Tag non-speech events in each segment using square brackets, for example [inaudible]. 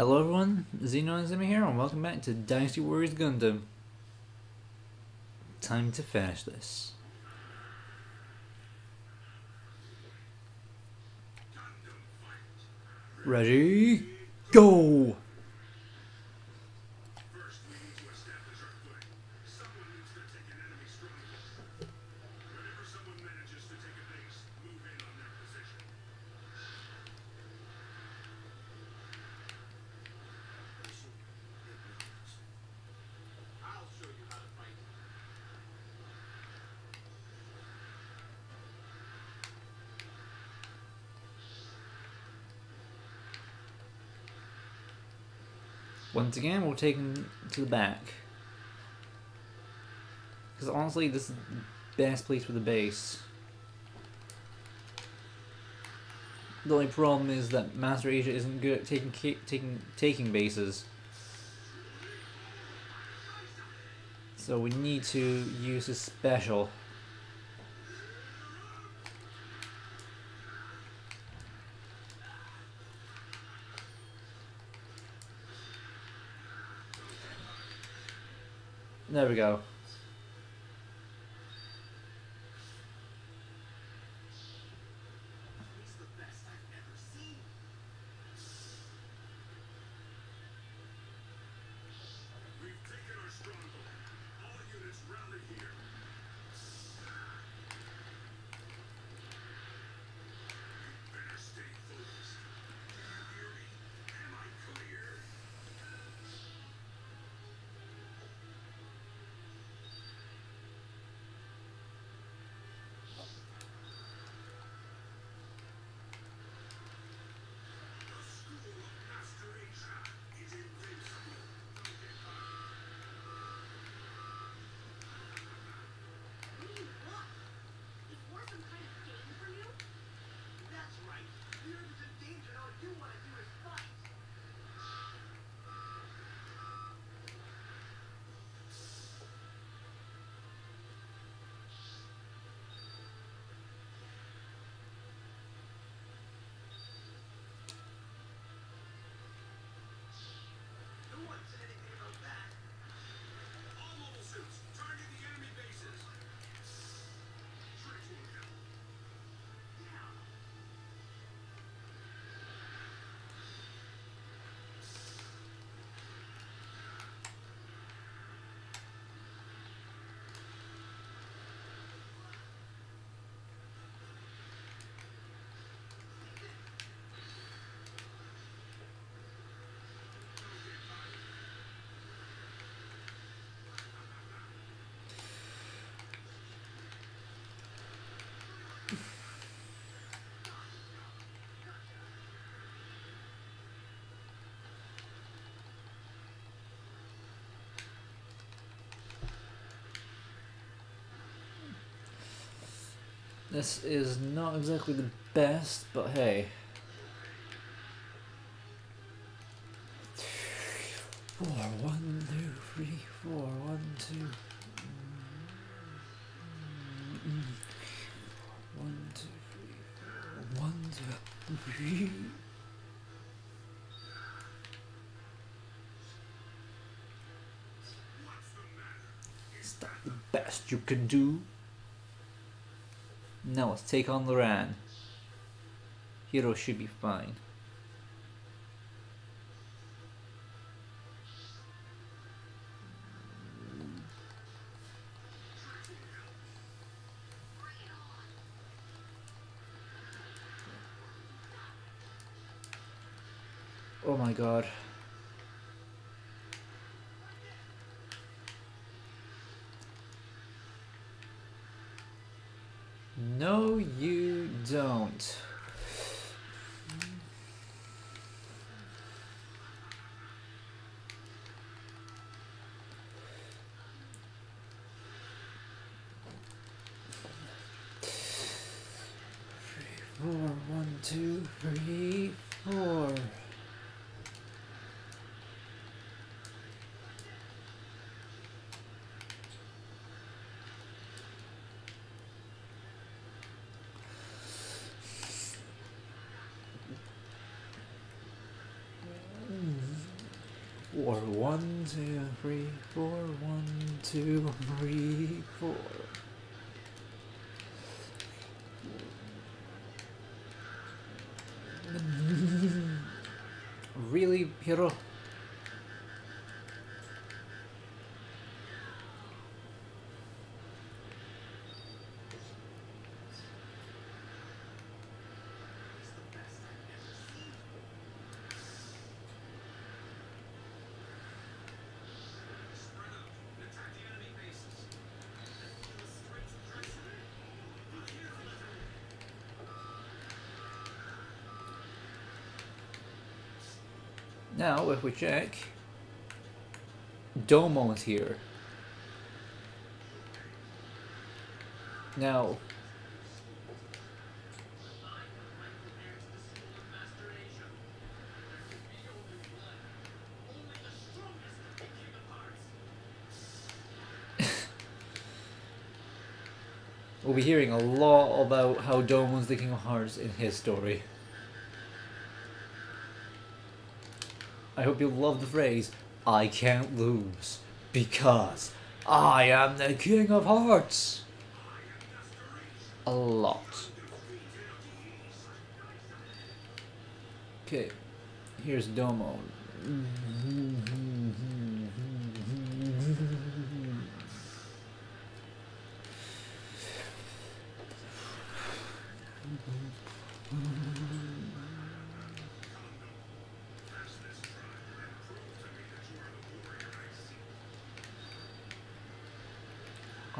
Hello everyone, Xeno Inazuma here, and welcome back to Dynasty Warriors Gundam. Time to finish this. Ready, go! Once again, we'll take him to the back. Because honestly, this is the best place for the base. The only problem is that Master Asia isn't good at taking taking taking bases. So we need to use his special. There we go. This is not exactly the best, but hey. Four, one, two, three, four, one, two. One, two, three, four, one, two, three. Is that the best you can do? Now let's take on Loran. Heero should be fine. Oh my god. No, you don't. Three, four, one, two, three, four. Four. One, two, three, four. One, two, three, four. [laughs] really, Heero? Spread out and attack the enemy bases. Go straight to Dresden. Look here, Elizabeth. Now, if we check, Domon is here. Now, [laughs] we'll be hearing a lot about how Domon's the King of Hearts in his story. I hope you love the phrase, I can't lose, because I am the King of Hearts. A lot. Okay, here's Domon. [laughs]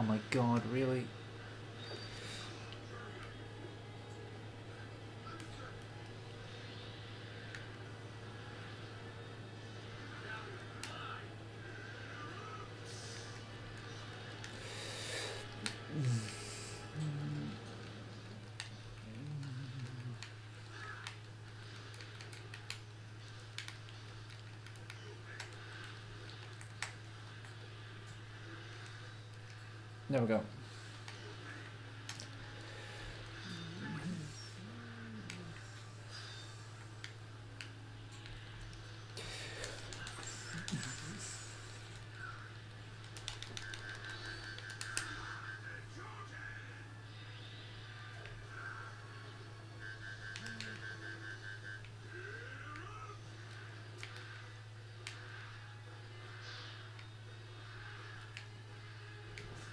Oh god, really? There we go.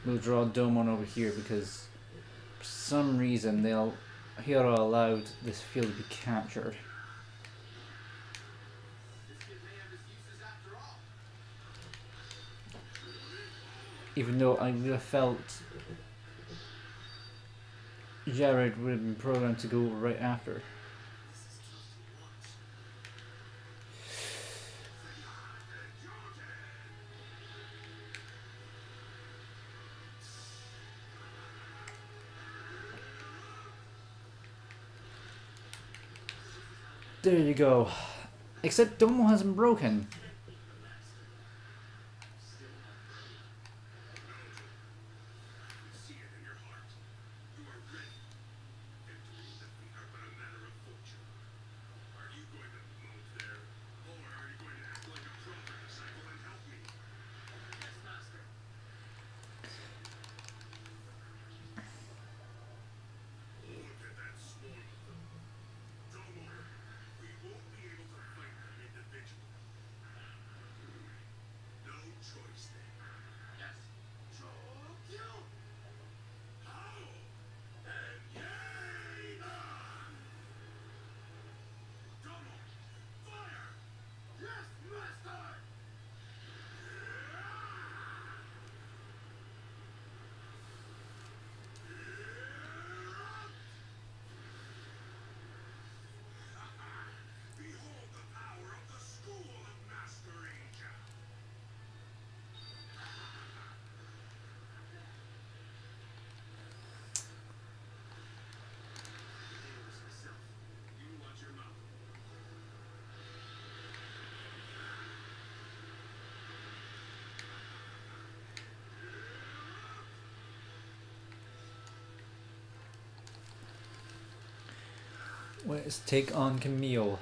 We'll draw Domon over here because for some reason they'll Heero allowed this field to be captured. Even though I would have felt Jared would have been programmed to go right after. There you go. Except Domon hasn't broken. See it in your heart. You are ready. Victory and defeat are but a matter of fortune. Are you going to move there? Or are you going to act like a proper disciple and help me? Yes, Master. Look at that swarm of them. Don't worry. We won't be able to fight them individually. No choice then. Yes. Chokyu! How? And yay! Double! Fire! Yes, Master! Behold the power of the school of Master Asia! You watch your mouth. Let's take on Camille.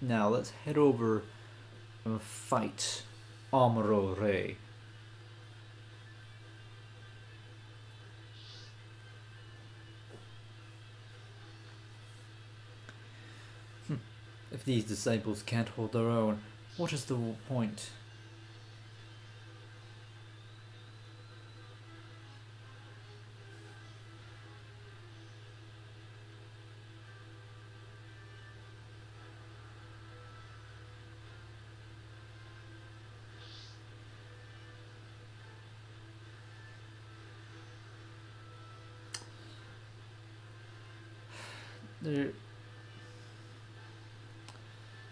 Now let's head over and fight Amuro Ray. Hmm. If these disciples can't hold their own, what is the point? There,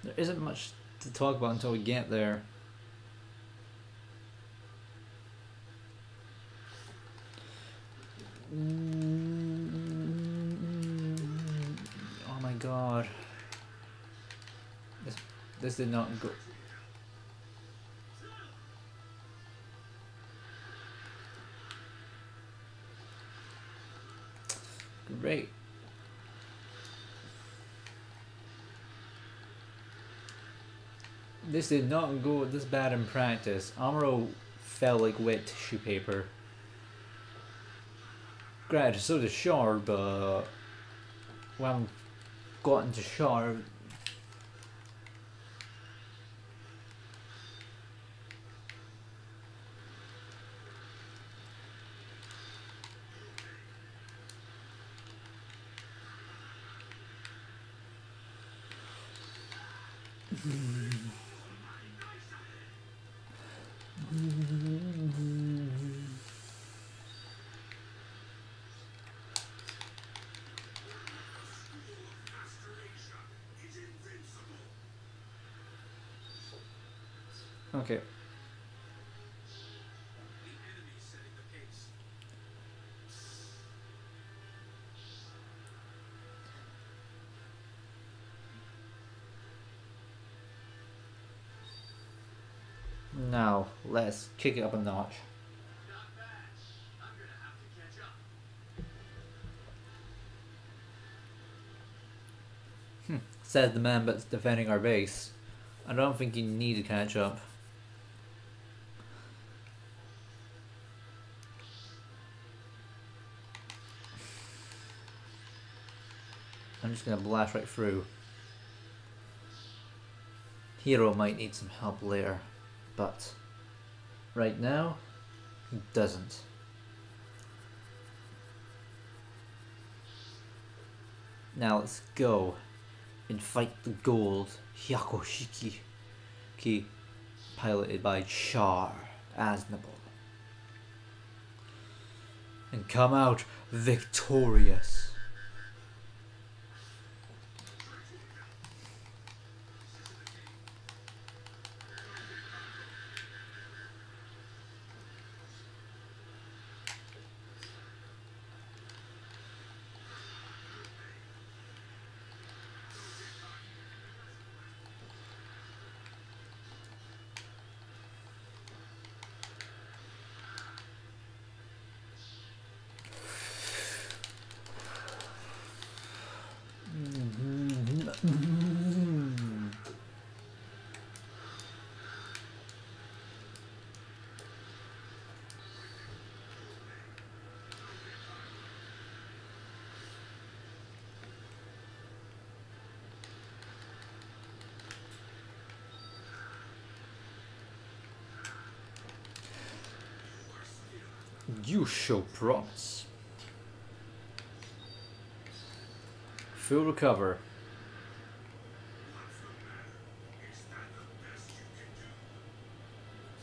there isn't much to talk about until we get there. Mm, oh my god. This, this did not go. This did not go this bad in practice. Amuro fell like wet tissue paper. Granted, so did Char, but haven't gotten to Char. Master [laughs] Okay. The enemy's setting the pace. Now, let's kick it up a notch. Up. Says the man that's defending our base. I don't think you need to catch up. I'm just gonna blast right through. Heero might need some help later, but right now, he doesn't. Now let's go and fight the gold Hyakushiki, ki, piloted by Char Aznable. And come out victorious. You show promise. Full recover. What's the matter? Is that the best you can do?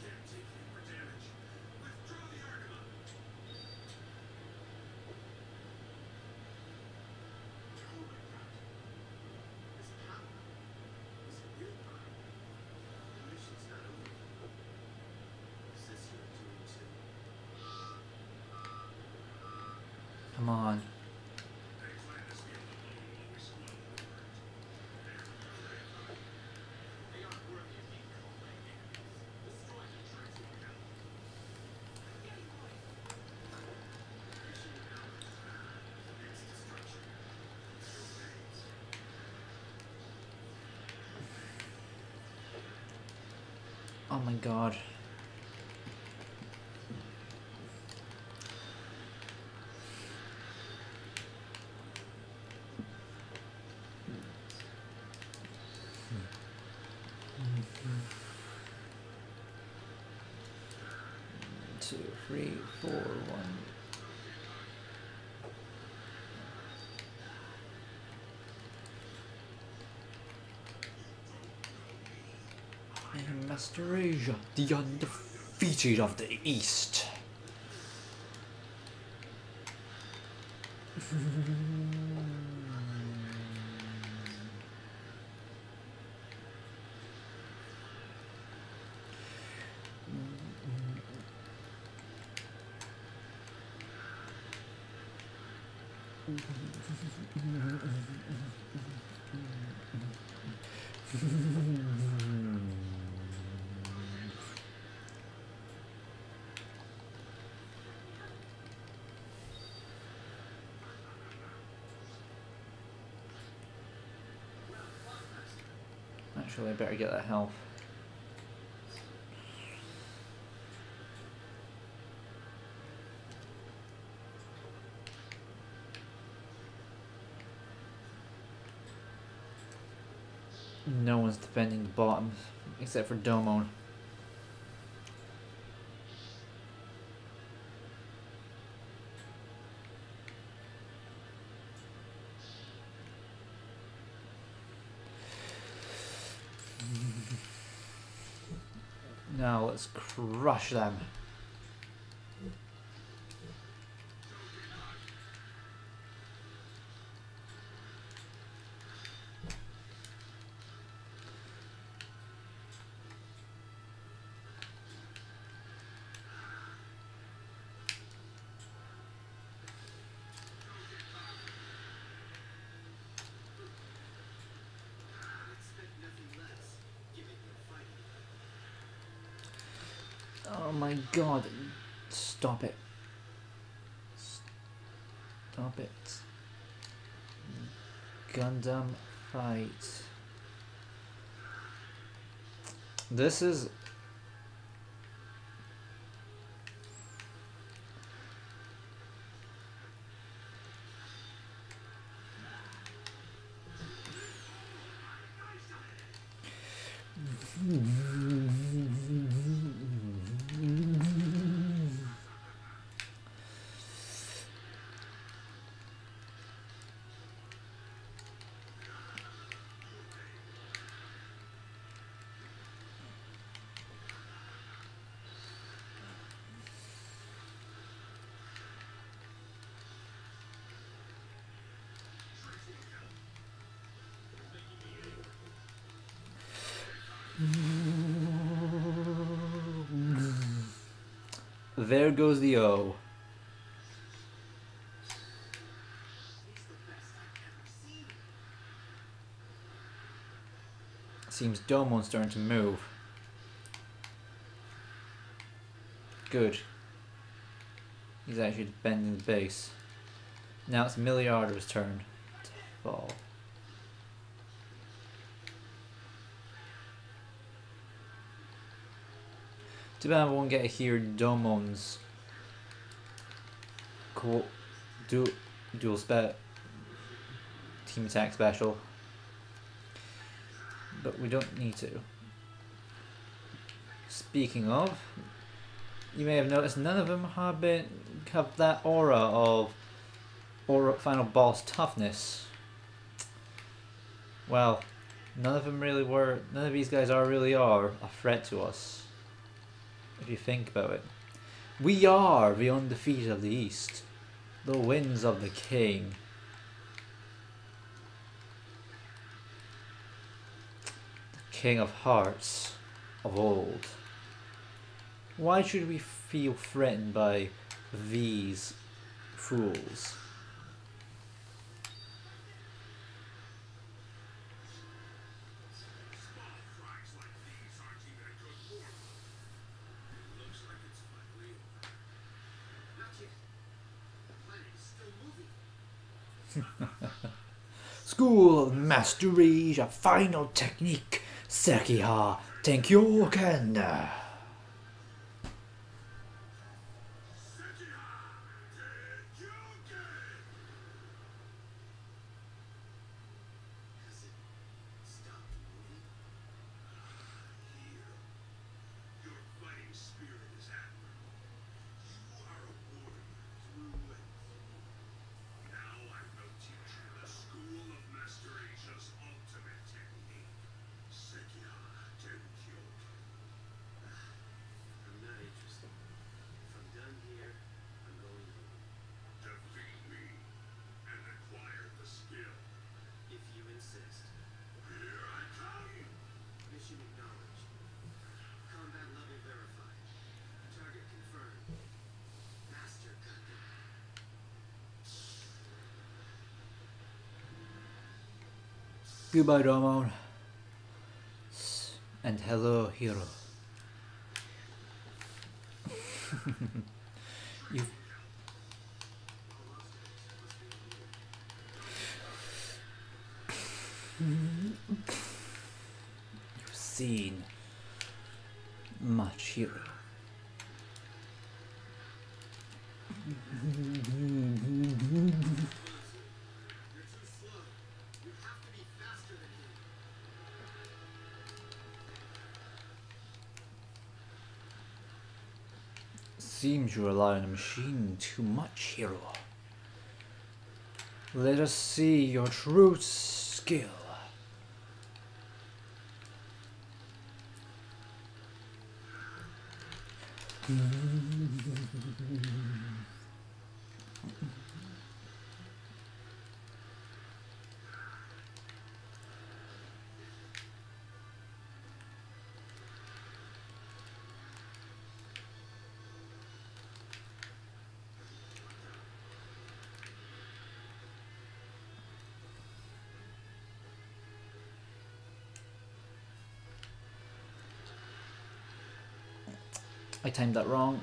Can't take hit for damage. Withdraw the Argonauts. Oh my god. His power is real power. The mission's not over. Is this your doing too? Come on. They plan to steal the bone while we squabble over it. They aren't worthy of being called by enemies. Destroy the tracks of hell. Mission now. Its destruction. Your fate. Oh my god. Two, three, four, one. And Master Asia, the undefeated of the East. [laughs] Actually, I better get that health. No one's defending the bottom except for Domon. Let's them. Oh my god. Stop it. Stop it. Gundam fight. This is There goes the O. Seems Domon's starting to move. Good. He's actually bending the base. Now it's Milliardo's turn to fall. Too bad I won't get here Domon's co- du- dual spec team attack special. But we don't need to. Speaking of, you may have noticed none of them have been have that aura of aura final boss toughness. Well, none of them really were. None of these guys are really are a threat to us if you think about it. We are the undefeated of the East, the winds of the King. The King of Hearts of old. Why should we feel threatened by these fools? [laughs] School of Mastery, a final technique, Sekiha Tenkyoken. Goodbye, Ramon. And hello, Heero. [laughs] you [laughs] You've seen much Heero. You rely on a machine too much, Heero. Let us see your true skill. [laughs] I timed that wrong.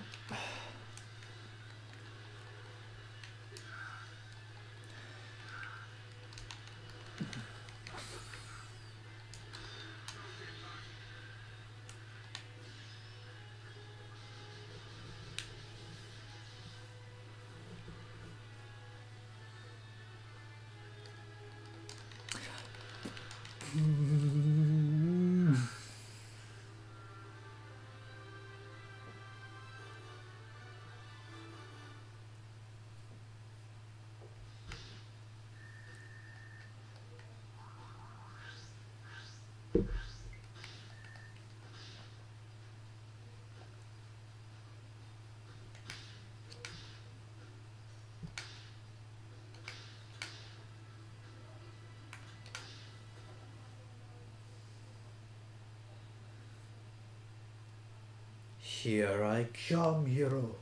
Here I come, Heero.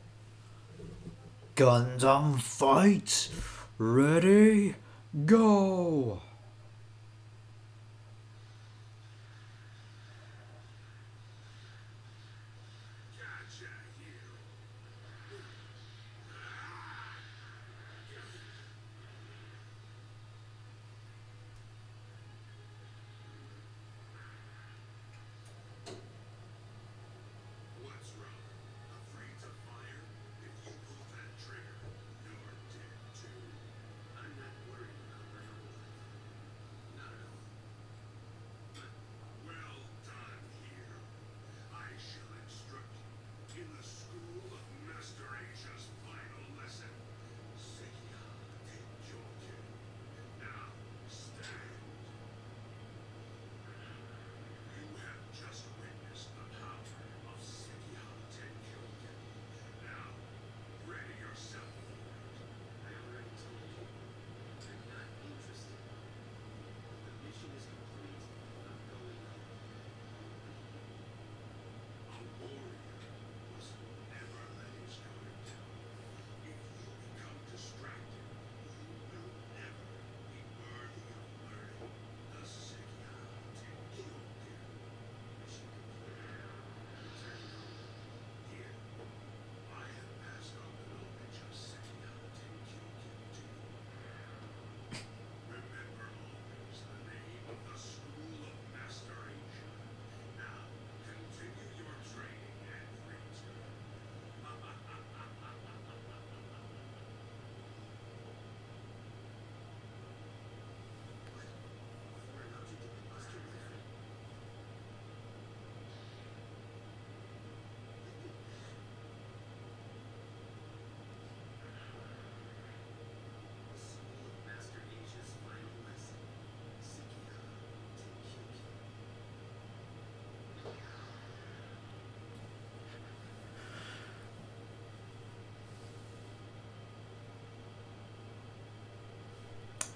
Guns on fight. Ready, go.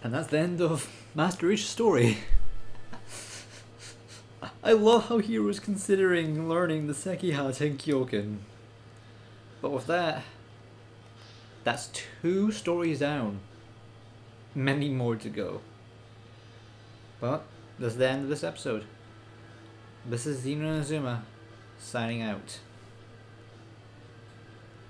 And that's the end of Master Each story. I love how Heero was considering learning the Sekiha Tenkyoken. But with that, that's two stories down. Many more to go. But that's the end of this episode. This is Xeno Inazuma signing out.